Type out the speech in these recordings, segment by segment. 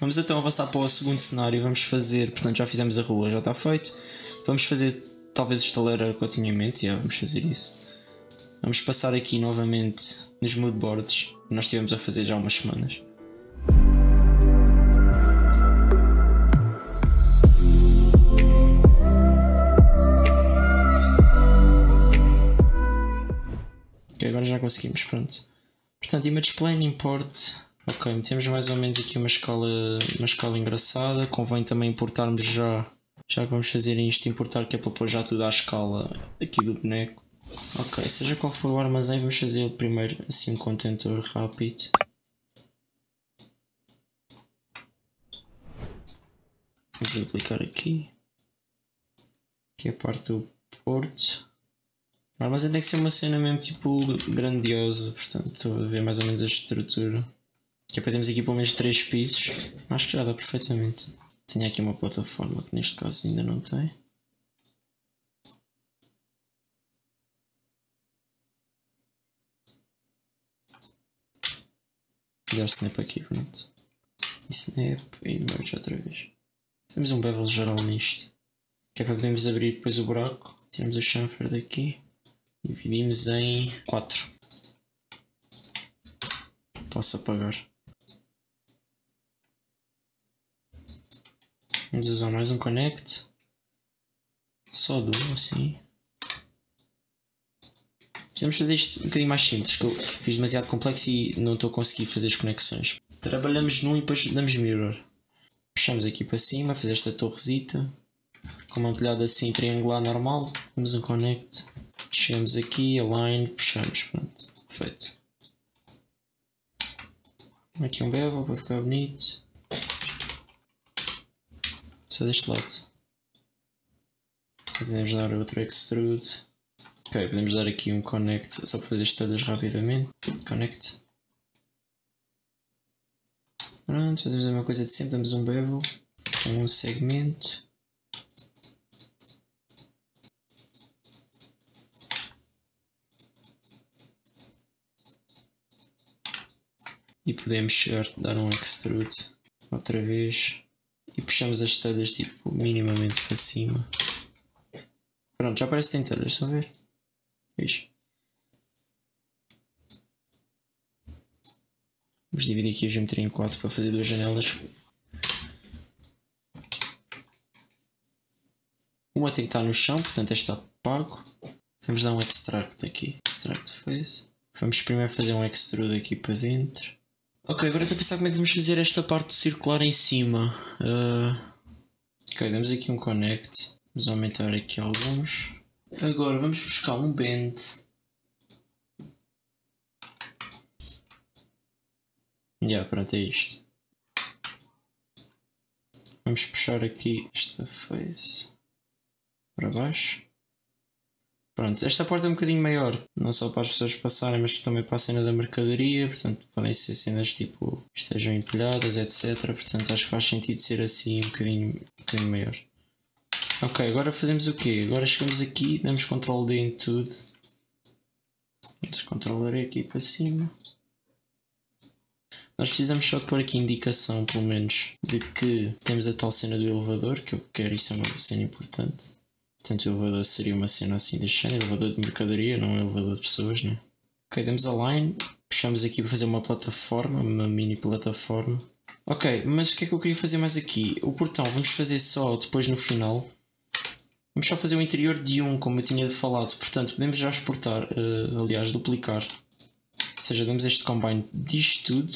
Vamos então avançar para o segundo cenário. Vamos fazer, portanto, já fizemos a rua, já está feito. Vamos fazer talvez o estaleiro que eu tinha em mente. Yeah, vamos fazer isso. Vamos passar aqui novamente nos moodboards que nós estivemos a fazer já há umas semanas. Ok, agora já conseguimos, pronto. Portanto, image plane import. Ok, metemos mais ou menos aqui uma escala, uma escala engraçada. Convém também importarmos já, já que vamos fazer isto, importar que é para pôr já tudo à escala aqui do boneco. Ok, seja qual for o armazém, vamos fazer primeiro assim um contentor rápido. Vamos aplicar aqui. Aqui é a parte do porto. O armazém tem que ser uma cena mesmo tipo grandiosa, portanto estou a ver mais ou menos a estrutura. Para termos aqui pelo menos 3 pisos. Acho que já dá perfeitamente. Tinha aqui uma plataforma que neste caso ainda não tem. Dar snap aqui, pronto. E snap e merge outra vez. Temos um bevel geral nisto. Que é para podermos abrir depois o buraco. Tiramos o chamfer daqui. Dividimos em 4. Posso apagar. Vamos usar mais um connect. Só duas assim. Precisamos fazer isto um bocadinho mais simples, que eu fiz demasiado complexo e não estou a conseguir fazer as conexões. Trabalhamos num e depois damos mirror. Puxamos aqui para cima, fazer esta torresita. Com uma telhada assim triangular normal. Temos um connect. Chegamos aqui, align, puxamos, pronto. Perfeito. Aqui um bevel para ficar bonito. Só deste lado. Podemos dar outro extrude. Ok, podemos dar aqui um connect só para fazer estadas rapidamente. Connect. Pronto, fazemos a mesma coisa de sempre, damos um bevel um segmento. E podemos chegar, dar um extrude outra vez e puxamos as telhas tipo minimamente para cima. Pronto, já parece que tem telhas, estão a ver? Fixe. Vamos dividir aqui a geometria em 4 para fazer duas janelas. Uma tem que estar no chão, portanto esta está pago. Vamos dar um extract aqui. Extract face. Vamos primeiro fazer um extrude aqui para dentro. Ok, agora estou a pensar como é que vamos fazer esta parte circular em cima. Uh... Ok, damos aqui um connect. Vamos aumentar aqui alguns. Agora vamos buscar um bend. Já, yeah, pronto, é isto. Vamos puxar aqui esta face para baixo. Pronto, esta porta é um bocadinho maior, não só para as pessoas passarem, mas também para a cena da mercadoria, portanto podem ser cenas tipo que estejam empilhadas, etc. Portanto acho que faz sentido ser assim um bocadinho, um bocadinho maior. Ok, agora fazemos o quê? Agora chegamos aqui, damos Ctrl D em tudo. Vamos Ctrl aqui para cima. Nós precisamos só de pôr aqui indicação, pelo menos, de que temos a tal cena do elevador, que eu quero, isso é uma cena importante. Portanto, o elevador seria uma cena assim deste género, elevador de mercadoria, não um elevador de pessoas, né? Ok, damos align, puxamos aqui para fazer uma plataforma, uma mini plataforma. Ok, mas o que é que eu queria fazer mais aqui? O portão, vamos fazer só depois no final, Vamos só fazer o interior de um, como eu tinha falado. Portanto, podemos já exportar, uh, aliás, duplicar. Ou seja, damos este combine disto tudo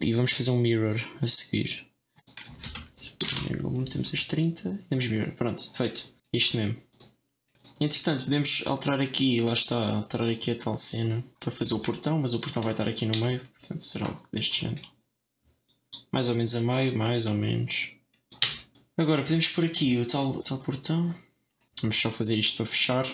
e vamos fazer um mirror a seguir. Temos as 30, temos mirror. Pronto, feito. Isto mesmo. Entretanto, podemos alterar aqui, lá está, alterar aqui a tal cena para fazer o portão, mas o portão vai estar aqui no meio, portanto será algo deste género. Mais ou menos a meio, mais ou menos. Agora podemos pôr aqui o tal, o tal portão. Vamos só fazer isto para fechar.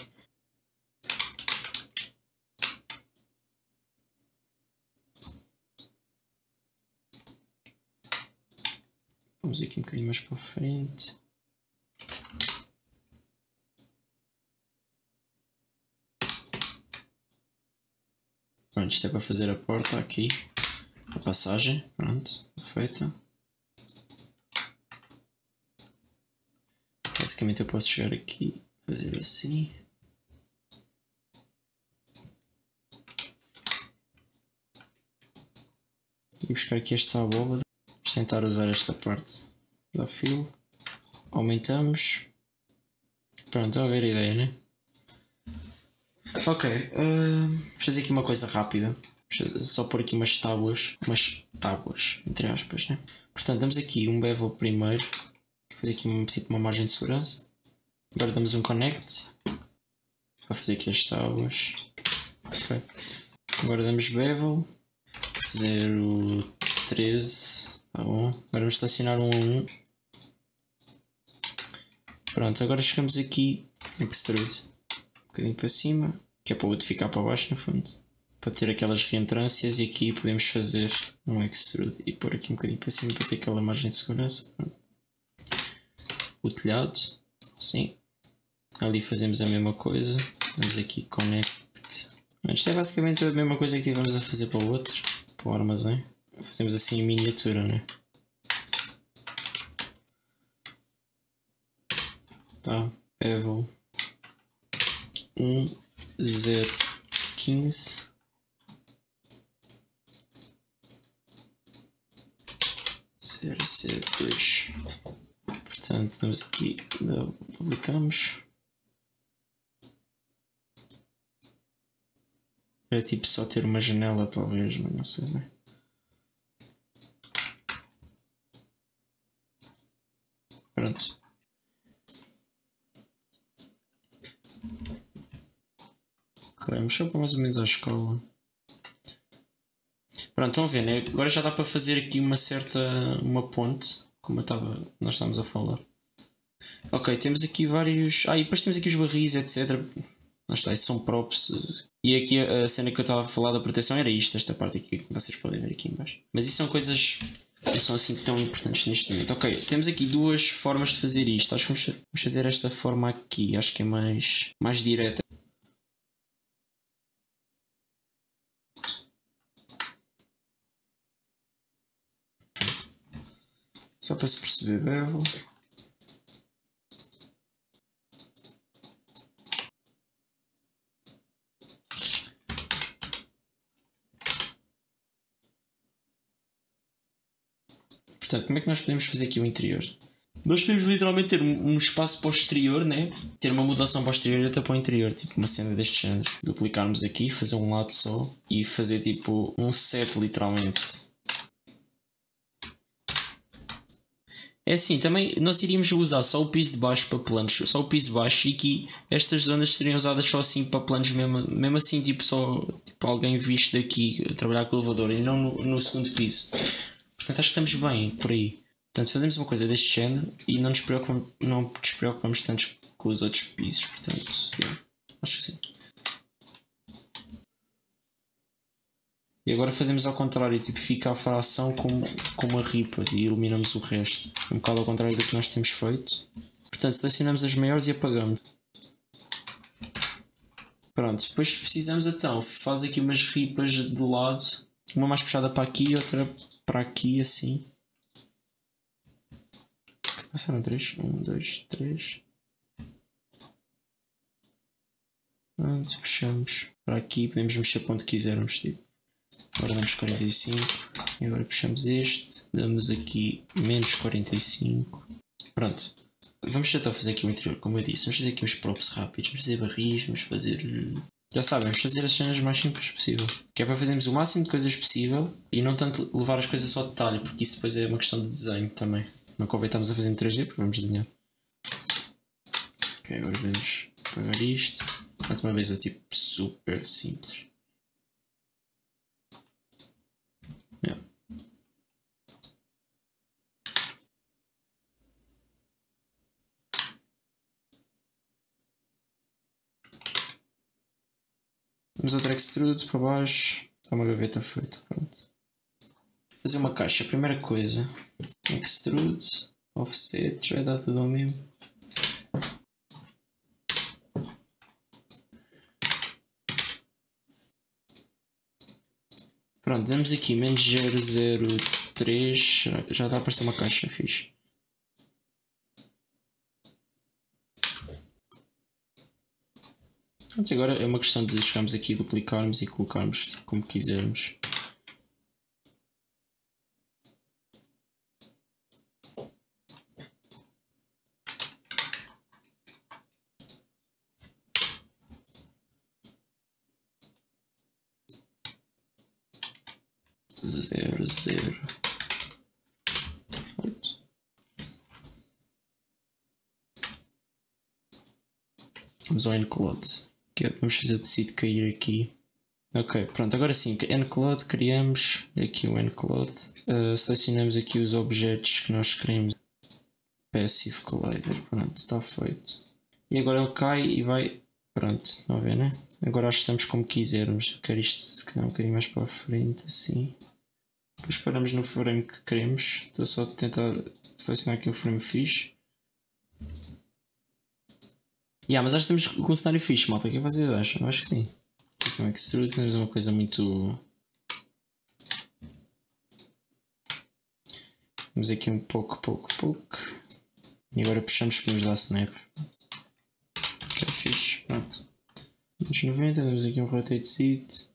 Vamos aqui um bocadinho mais para frente. Pronto, isto é para fazer a porta aqui. A passagem. Pronto, feita. Basicamente eu posso chegar aqui, fazer assim. E buscar aqui esta abóbora. Vamos tentar usar esta parte da fio. Aumentamos. Pronto, estão a ver a ideia, né? Ok, uh, vamos fazer aqui uma coisa rápida. Só pôr aqui umas tábuas, umas tábuas, entre aspas, né? Portanto, damos aqui um bevel primeiro, fazer aqui uma, tipo uma margem de segurança. Agora damos um connect, para fazer aqui as tábuas. Ok. Agora damos bevel, 0,13, tá bom. Agora vamos estacionar um a um. Pronto, agora chegamos aqui, extrude, um bocadinho para cima, que é para o outro ficar para baixo no fundo para ter aquelas reentrâncias e aqui podemos fazer um extrude e pôr aqui um bocadinho para cima para ter aquela margem de segurança. O telhado, sim. Ali fazemos a mesma coisa. Vamos aqui connect. Isto é basicamente a mesma coisa que tivemos a fazer para o outro, para o armazém. Fazemos assim em miniatura, né? Tá, Bevel 1, 0, 15 0C2. Portanto, temos aqui, publicamos. É tipo só ter uma janela, talvez, mas não sei bem. Pronto. Vamos só para mais ou menos à escola. Pronto, estão a ver, né? Agora já dá para fazer aqui uma certa uma ponte, como estava, nós estávamos a falar. Ok, temos aqui vários. Ah, e depois temos aqui os barris, etc. Lá está, isso são props. E aqui a cena que eu estava a falar da proteção era isto, esta parte aqui que vocês podem ver aqui embaixo. Mas isso são coisas não são assim tão importantes neste momento. Ok, temos aqui duas formas de fazer isto. Acho que vamos fazer esta forma aqui, acho que é mais, mais direta. Só para se perceber, bevel. Portanto, como é que nós podemos fazer aqui o interior? Nós podemos literalmente ter um espaço posterior, né? Ter uma modulação posterior até para o interior, tipo uma cena deste género. Duplicarmos aqui, fazer um lado só e fazer tipo um set literalmente É assim, também nós iríamos usar só o piso de baixo para planos, só o piso de baixo e aqui estas zonas seriam usadas só assim para planos mesmo, mesmo assim tipo só tipo, alguém visto daqui trabalhar com o elevador e não no, no segundo piso. Portanto acho que estamos bem por aí. Portanto fazemos uma coisa deste género e não nos preocupamos, não nos preocupamos tanto com os outros pisos. Portanto, acho que sim. E agora fazemos ao contrário, tipo, fica a fração como, como a ripa e eliminamos o resto. Um bocado ao contrário do que nós temos feito. Portanto, selecionamos as maiores e apagamos. Pronto, depois precisamos então, faz aqui umas ripas de lado, uma mais puxada para aqui, outra para aqui, assim. Passaram três, um, dois, três. Pronto, puxamos para aqui, podemos mexer para onde quisermos, tipo. Agora damos 45. E agora puxamos este. Damos aqui menos 45. Pronto. Vamos tentar fazer aqui o interior, como eu disse. Vamos fazer aqui uns props rápidos. Vamos fazer barris, vamos fazer... Já sabem, vamos fazer as cenas mais simples possível. Que é para fazermos o máximo de coisas possível e não tanto levar as coisas só detalhe, porque isso depois é uma questão de desenho também. Não convém a fazer em 3D porque vamos desenhar. Ok, agora vamos apagar isto. Mais uma vez é tipo super simples. Vamos outra extrude para baixo. Está uma gaveta feita. Pronto. Fazer uma caixa. Primeira coisa. Extrude. Offset. Vai dar tudo ao mesmo. Pronto, damos aqui menos 003. Já dá para ser uma caixa fixe. Pronto, agora é uma questão de chegarmos aqui, duplicarmos e colocarmos como quisermos. Zero, zero. Oito. Vamos ao encloud. Que é, vamos fazer o tecido cair aqui. Ok, pronto, agora sim, encloud criamos aqui o encloud. Uh, selecionamos aqui os objetos que nós queremos. Passive Collider, pronto, está feito. E agora ele cai e vai. Pronto, a ver, né? Agora ajustamos como quisermos. Quero isto se calhar um bocadinho mais para a frente, assim. Depois paramos no frame que queremos. Estou só a tentar selecionar aqui o frame fixe. Yeah, mas acho que estamos com um cenário fixe, malta. O que é que vocês acham? Eu acho que sim. Aqui é um extrude, temos uma coisa muito. Vamos aqui um pouco, pouco, pouco. E agora puxamos para nos dar snap. Ok, fixe. Pronto. Nos 90, temos aqui um rotate seat.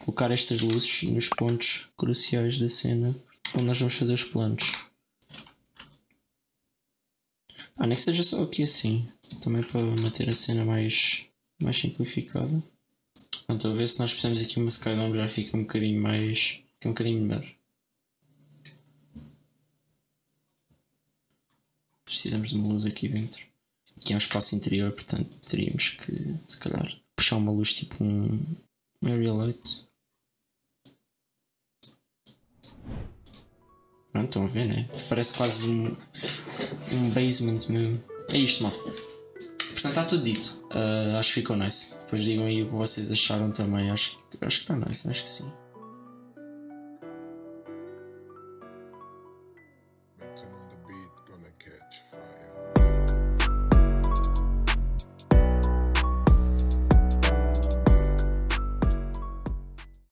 Colocar estas luzes nos pontos cruciais da cena onde nós vamos fazer os planos. Ah, nem que seja só aqui assim. Também para manter a cena mais, mais simplificada. Pronto, a ver se nós precisamos aqui uma skyline já fica um bocadinho mais. fica um bocadinho melhor. Precisamos de uma luz aqui dentro. Aqui é um espaço interior, portanto teríamos que se calhar puxar uma luz tipo um area light. Pronto, estão a ver, né? Parece quase um, um basement mesmo. É isto, malta. Portanto, está tudo dito. Uh, acho que ficou nice. Depois digam aí o que vocês acharam também. Acho, acho que está nice, acho que sim.